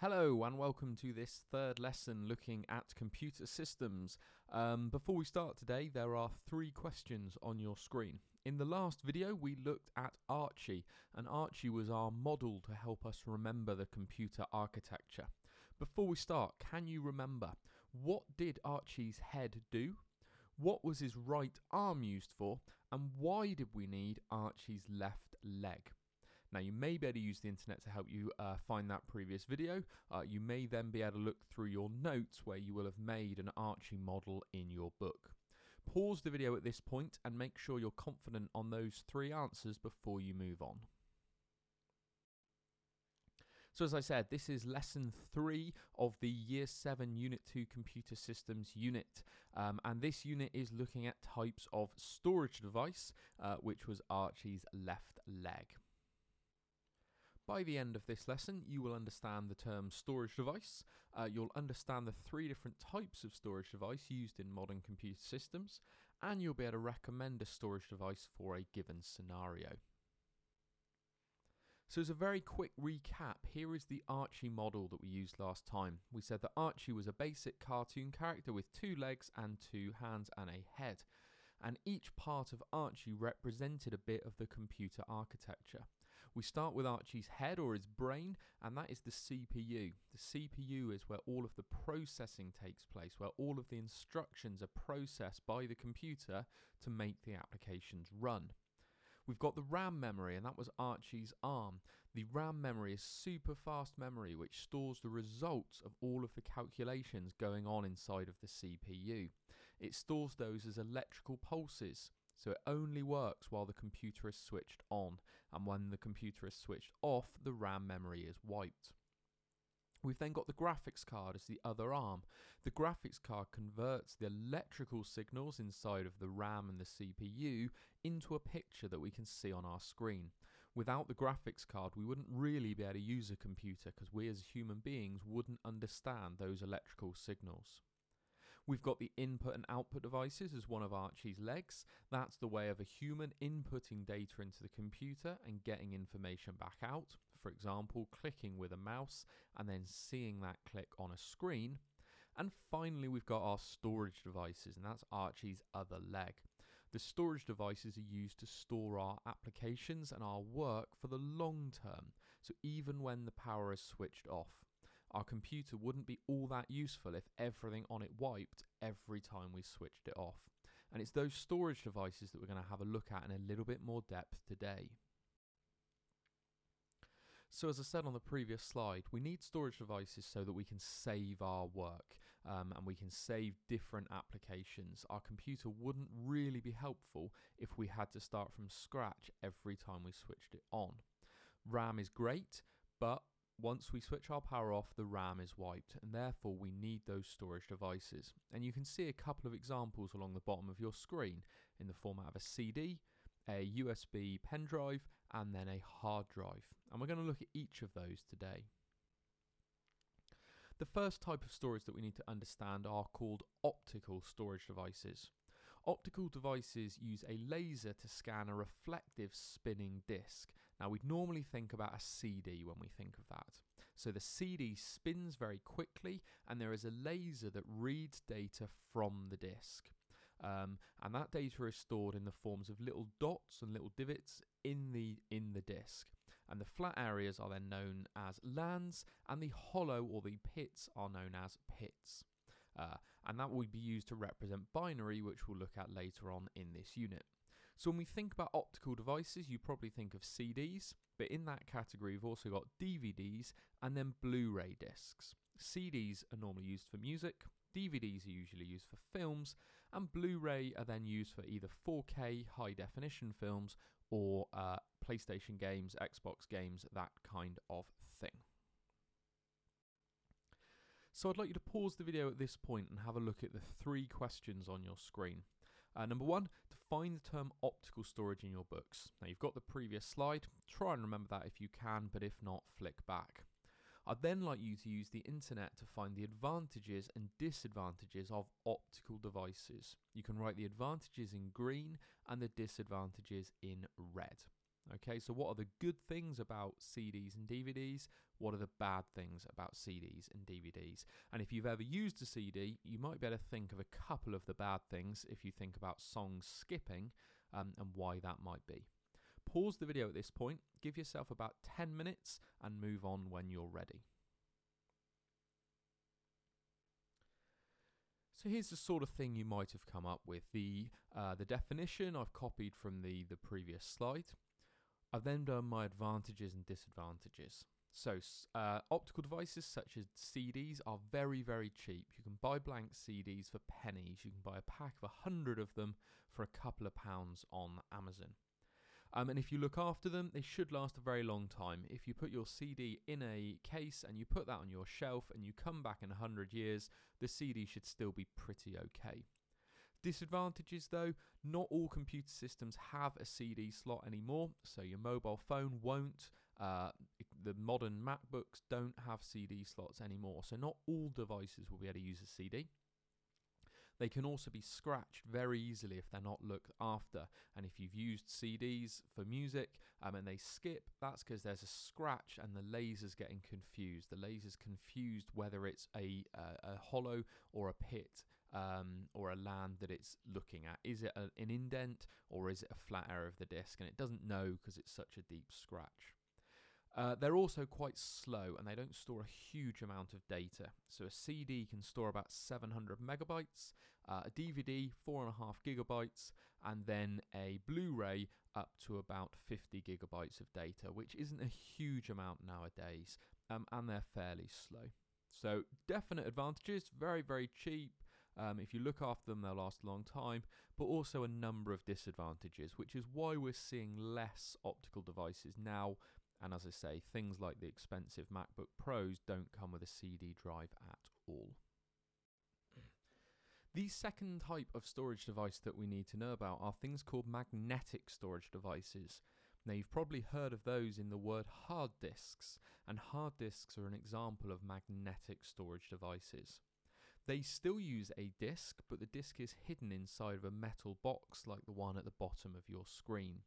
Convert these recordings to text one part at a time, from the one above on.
Hello and welcome to this third lesson looking at computer systems. Um, before we start today, there are three questions on your screen. In the last video, we looked at Archie, and Archie was our model to help us remember the computer architecture. Before we start, can you remember what did Archie's head do? What was his right arm used for? And why did we need Archie's left leg? Now, you may be able to use the internet to help you uh, find that previous video. Uh, you may then be able to look through your notes where you will have made an Archie model in your book. Pause the video at this point and make sure you're confident on those three answers before you move on. So, as I said, this is lesson three of the Year 7 Unit 2 Computer Systems unit. Um, and this unit is looking at types of storage device, uh, which was Archie's left leg. By the end of this lesson, you will understand the term storage device. Uh, you'll understand the three different types of storage device used in modern computer systems, and you'll be able to recommend a storage device for a given scenario. So, as a very quick recap, here is the Archie model that we used last time. We said that Archie was a basic cartoon character with two legs and two hands and a head and each part of Archie represented a bit of the computer architecture. We start with Archie's head or his brain, and that is the CPU. The CPU is where all of the processing takes place, where all of the instructions are processed by the computer to make the applications run. We've got the RAM memory, and that was Archie's arm. The RAM memory is super fast memory, which stores the results of all of the calculations going on inside of the CPU. It stores those as electrical pulses. So it only works while the computer is switched on, and when the computer is switched off, the RAM memory is wiped. We've then got the graphics card as the other arm. The graphics card converts the electrical signals inside of the RAM and the CPU into a picture that we can see on our screen. Without the graphics card, we wouldn't really be able to use a computer because we as human beings wouldn't understand those electrical signals. We've got the input and output devices as one of Archie's legs. That's the way of a human inputting data into the computer and getting information back out. For example, clicking with a mouse and then seeing that click on a screen. And finally, we've got our storage devices, and that's Archie's other leg. The storage devices are used to store our applications and our work for the long term, so even when the power is switched off. Our computer wouldn't be all that useful if everything on it wiped every time we switched it off. And it's those storage devices that we're going to have a look at in a little bit more depth today. So, as I said on the previous slide, we need storage devices so that we can save our work um, and we can save different applications. Our computer wouldn't really be helpful if we had to start from scratch every time we switched it on. RAM is great, but once we switch our power off, the RAM is wiped, and therefore we need those storage devices. And you can see a couple of examples along the bottom of your screen in the format of a CD, a USB pen drive, and then a hard drive. And we're going to look at each of those today. The first type of storage that we need to understand are called optical storage devices. Optical devices use a laser to scan a reflective spinning disc. Now, we'd normally think about a CD when we think of that. So, the CD spins very quickly, and there is a laser that reads data from the disc. Um, and that data is stored in the forms of little dots and little divots in the in the disk and the flat areas are then known as lands and the hollow or the pits are known as pits uh, and that will be used to represent binary, which we'll look at later on in this unit. So when we think about optical devices, you probably think of CDs, but in that category, we've also got DVDs and then Blu ray discs. CDs are normally used for music, DVDs are usually used for films, and Blu ray are then used for either 4K high definition films or uh, PlayStation games, Xbox games, that kind of thing. So I'd like you to pause the video at this point and have a look at the three questions on your screen. Uh, number one, define the term optical storage in your books. Now you've got the previous slide, try and remember that if you can, but if not, flick back. I'd then like you to use the internet to find the advantages and disadvantages of optical devices. You can write the advantages in green and the disadvantages in red. Okay, so what are the good things about CDs and DVDs? What are the bad things about CDs and DVDs? And if you've ever used a CD, you might be able to think of a couple of the bad things if you think about songs skipping um, and why that might be. Pause the video at this point, give yourself about 10 minutes, and move on when you're ready. So here's the sort of thing you might have come up with. The uh, the definition I've copied from the the previous slide. I've then done my advantages and disadvantages. So uh, optical devices such as CDs are very very cheap. You can buy blank CDs for pennies. You can buy a pack of a hundred of them for a couple of pounds on Amazon. Um, and if you look after them, they should last a very long time. If you put your CD in a case and you put that on your shelf and you come back in 100 years, the CD should still be pretty okay. Disadvantages though, not all computer systems have a CD slot anymore, so your mobile phone won't. Uh, the modern MacBooks don't have CD slots anymore, so not all devices will be able to use a CD. They can also be scratched very easily if they're not looked after. And if you've used CDs for music um, and they skip, that's because there's a scratch and the laser's getting confused. The laser's confused whether it's a, uh, a hollow or a pit. Um, or a land that it's looking at. Is it a, an indent or is it a flat area of the disk? And it doesn't know because it's such a deep scratch. Uh, they're also quite slow and they don't store a huge amount of data. So a CD can store about 700 megabytes, uh, a DVD 4.5 gigabytes, and then a Blu ray up to about 50 gigabytes of data, which isn't a huge amount nowadays, um, and they're fairly slow. So, definite advantages, very, very cheap. Um, if you look after them, they'll last a long time, but also a number of disadvantages, which is why we're seeing less optical devices now and as I say, things like the expensive MacBook Pros don't come with a CD drive at all. The second type of storage device that we need to know about are things called magnetic storage devices. Now, you've probably heard of those in the word hard disks, and hard disks are an example of magnetic storage devices. They still use a disk, but the disk is hidden inside of a metal box like the one at the bottom of your screen.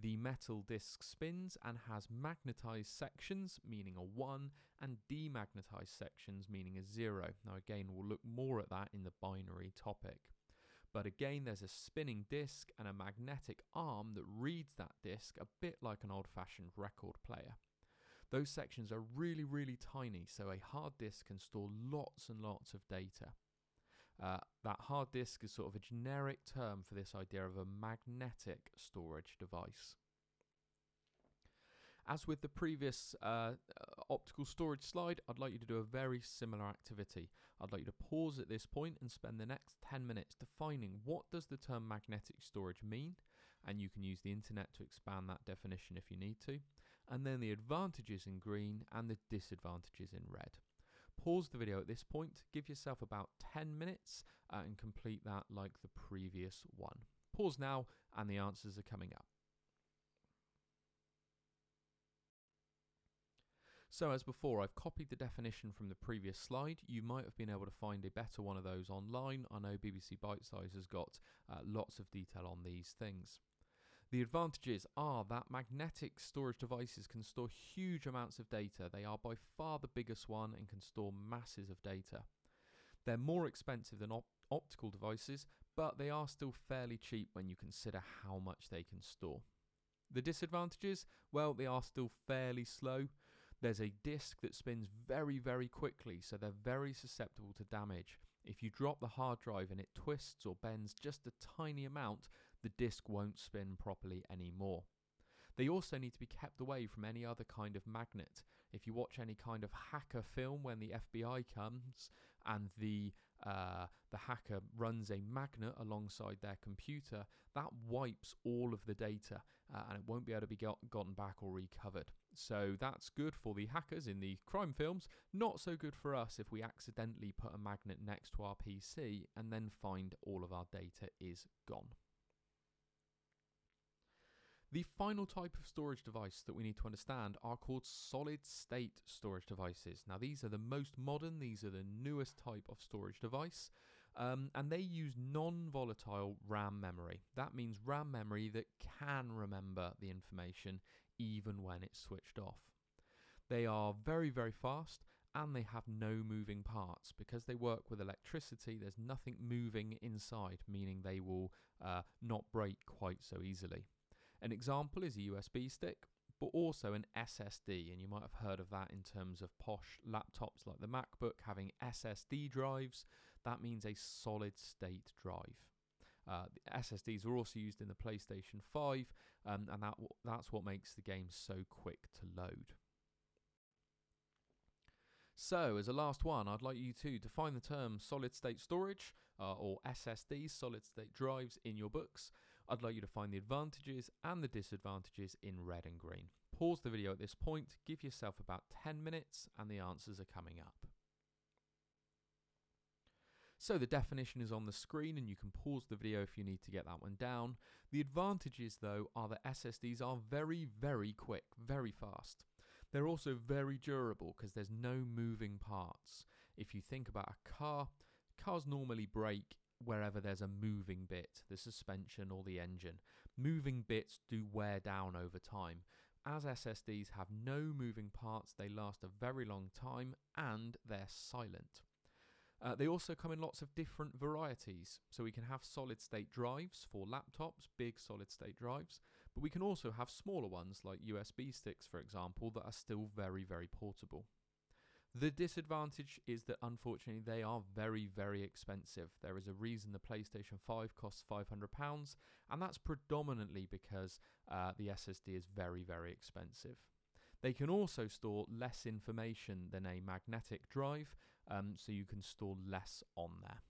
The metal disc spins and has magnetized sections, meaning a 1, and demagnetized sections, meaning a 0. Now, again, we'll look more at that in the binary topic. But again, there's a spinning disc and a magnetic arm that reads that disc a bit like an old fashioned record player. Those sections are really, really tiny, so a hard disk can store lots and lots of data. Uh, that hard disk is sort of a generic term for this idea of a magnetic storage device. As with the previous uh, optical storage slide, I'd like you to do a very similar activity. I'd like you to pause at this point and spend the next 10 minutes defining what does the term magnetic storage mean, and you can use the internet to expand that definition if you need to, and then the advantages in green and the disadvantages in red. Pause the video at this point, give yourself about 10 minutes uh, and complete that like the previous one. Pause now and the answers are coming up. So as before, I've copied the definition from the previous slide. You might have been able to find a better one of those online. I know BBC Bitesize has got uh, lots of detail on these things. The advantages are that magnetic storage devices can store huge amounts of data. They are by far the biggest one and can store masses of data. They're more expensive than op- optical devices, but they are still fairly cheap when you consider how much they can store. The disadvantages? Well, they are still fairly slow. There's a disk that spins very, very quickly, so they're very susceptible to damage. If you drop the hard drive and it twists or bends just a tiny amount, the disk won't spin properly anymore. They also need to be kept away from any other kind of magnet. If you watch any kind of hacker film when the FBI comes and the uh, the hacker runs a magnet alongside their computer, that wipes all of the data uh, and it won't be able to be got, gotten back or recovered. So that's good for the hackers in the crime films, not so good for us if we accidentally put a magnet next to our PC and then find all of our data is gone. The final type of storage device that we need to understand are called solid state storage devices. Now, these are the most modern, these are the newest type of storage device. Um, and they use non volatile RAM memory. That means RAM memory that can remember the information even when it's switched off. They are very, very fast and they have no moving parts. Because they work with electricity, there's nothing moving inside, meaning they will uh, not break quite so easily. An example is a USB stick, but also an SSD, and you might have heard of that in terms of posh laptops like the MacBook having SSD drives. That means a solid state drive. Uh, the SSDs are also used in the PlayStation 5, um, and that that's what makes the game so quick to load. So, as a last one, I'd like you to define the term solid state storage uh, or SSD, solid state drives, in your books. I'd like you to find the advantages and the disadvantages in red and green. Pause the video at this point, give yourself about 10 minutes, and the answers are coming up. So the definition is on the screen and you can pause the video if you need to get that one down. The advantages though are that SSDs are very, very quick, very fast. They're also very durable because there's no moving parts. If you think about a car, cars normally break wherever there's a moving bit, the suspension or the engine. Moving bits do wear down over time. As SSDs have no moving parts, they last a very long time and they're silent. Uh, they also come in lots of different varieties. So we can have solid state drives for laptops, big solid state drives, but we can also have smaller ones like USB sticks, for example, that are still very, very portable. The disadvantage is that unfortunately they are very, very expensive. There is a reason the PlayStation 5 costs £500, and that's predominantly because uh, the SSD is very, very expensive. They can also store less information than a magnetic drive, um, so you can store less on there.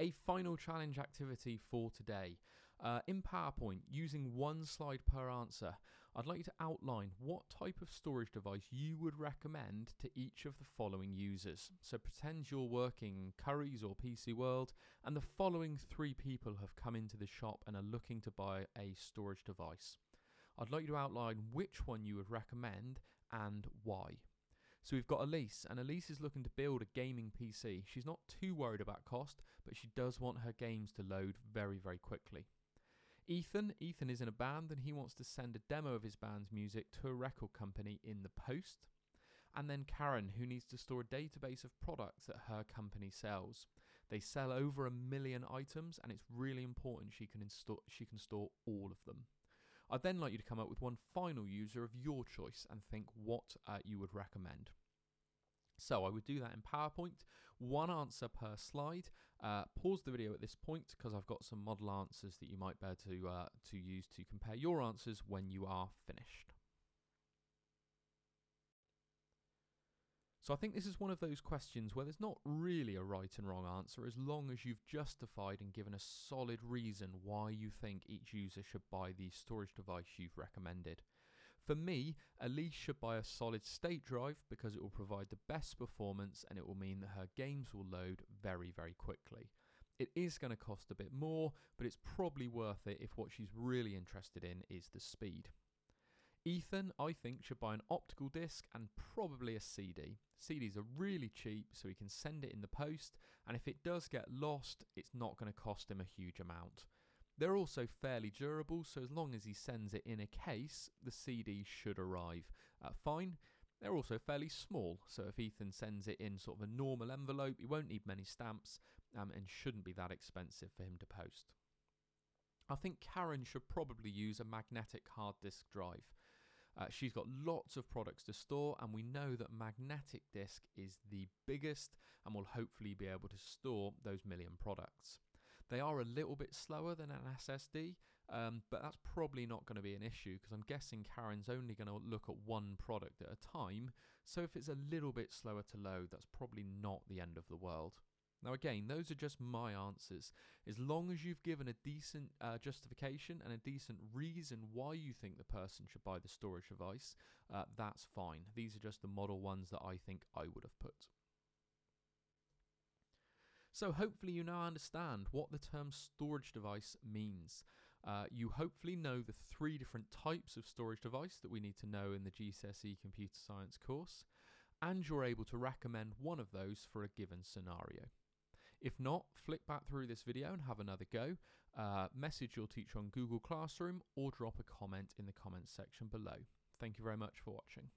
A final challenge activity for today. Uh, in PowerPoint, using one slide per answer, I'd like you to outline what type of storage device you would recommend to each of the following users. So pretend you're working Currys or PC World, and the following three people have come into the shop and are looking to buy a storage device. I'd like you to outline which one you would recommend and why. So we've got Elise, and Elise is looking to build a gaming PC. She's not too worried about cost, but she does want her games to load very, very quickly. Ethan, Ethan is in a band and he wants to send a demo of his band's music to a record company in the post. And then Karen, who needs to store a database of products that her company sells. They sell over a million items, and it's really important she can install she can store all of them. I'd then like you to come up with one final user of your choice and think what uh, you would recommend. So I would do that in PowerPoint, one answer per slide. Uh, pause the video at this point because I've got some model answers that you might be able to, uh, to use to compare your answers when you are finished. So I think this is one of those questions where there's not really a right and wrong answer as long as you've justified and given a solid reason why you think each user should buy the storage device you've recommended. For me, Elise should buy a solid state drive because it will provide the best performance and it will mean that her games will load very, very quickly. It is going to cost a bit more, but it's probably worth it if what she's really interested in is the speed. Ethan, I think, should buy an optical disc and probably a CD. CDs are really cheap, so he can send it in the post, and if it does get lost, it's not going to cost him a huge amount. They're also fairly durable, so as long as he sends it in a case, the CD should arrive uh, fine. They're also fairly small, so if Ethan sends it in sort of a normal envelope, he won't need many stamps um, and shouldn't be that expensive for him to post. I think Karen should probably use a magnetic hard disk drive. Uh, she's got lots of products to store, and we know that magnetic disk is the biggest and will hopefully be able to store those million products. They are a little bit slower than an SSD, um, but that's probably not going to be an issue because I'm guessing Karen's only going to look at one product at a time. So if it's a little bit slower to load, that's probably not the end of the world. Now, again, those are just my answers. As long as you've given a decent uh, justification and a decent reason why you think the person should buy the storage device, uh, that's fine. These are just the model ones that I think I would have put. So, hopefully, you now understand what the term storage device means. Uh, you hopefully know the three different types of storage device that we need to know in the GCSE Computer Science course. and you're able to recommend one of those for a given scenario. If not, flick back through this video and have another go. Uh, message your teacher on Google Classroom or drop a comment in the comments section below. Thank you very much for watching.